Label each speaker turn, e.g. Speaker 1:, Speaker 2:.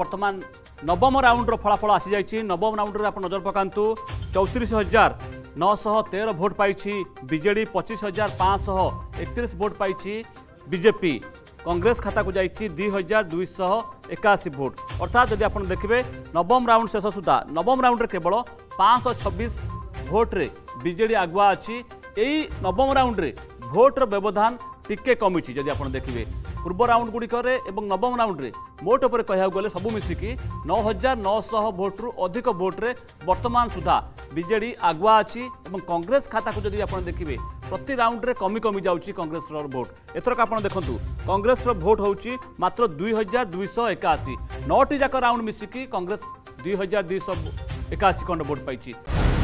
Speaker 1: ବର୍ତ୍ତମାନ ନବମ ରାଉଣ୍ଡର ଫଳାଫଳ ଆସିଯାଇଛି ନବମ ରାଉଣ୍ଡରେ ଆପଣ ନଜର ପକାନ୍ତୁ ଚଉତିରିଶ ହଜାର ନଅଶହ ତେର ଭୋଟ୍ ପାଇଛି ବିଜେଡ଼ି ପଚିଶ ହଜାର ପାଞ୍ଚଶହ ଏକତିରିଶ ଭୋଟ୍ ପାଇଛି ବିଜେପି କଂଗ୍ରେସ ଖାତାକୁ ଯାଇଛି ଦୁଇ ହଜାର ଦୁଇଶହ ଏକାଅଶୀ ଭୋଟ୍ ଅର୍ଥାତ୍ ଯଦି ଆପଣ ଦେଖିବେ ନବମ ରାଉଣ୍ଡ ଶେଷ ସୁଦ୍ଧା ନବମ ରାଉଣ୍ଡରେ କେବଳ ପାଞ୍ଚଶହ ଛବିଶ ଭୋଟ୍ରେ ବିଜେଡ଼ି ଆଗୁଆ ଅଛି ଏଇ ନବମ ରାଉଣ୍ଡରେ ভোটর ব্যবধান টিকে কমিছি যদি আপনার দেখবে পূর্ব রাউন্ড গুড়িকরে এবং নবম রাউন্ডে মোট উপরে কহবাক গেলে সবু মিশিকি নৌ হাজার নশহ ভোট্রু অধিক ভোট্রে বর্তমান সুদ্ধা বিজেডি আগুয়া আছে এবং কংগ্রেস খাতাকে যদি আপনার দেখবে প্রতি রাউন্ডে কমি কমি যাচ্ছে কংগ্রেসর ভোট এথরক আপনার দেখুন কংগ্রেসর ভোট হচ্ছে মাত্র দুই হাজার দুইশ একাশি নটি যাক রাউন্ড মিশিকি কংগ্রেস দুই হাজার দুইশ একাশি খণ্ড ভোট পাইছে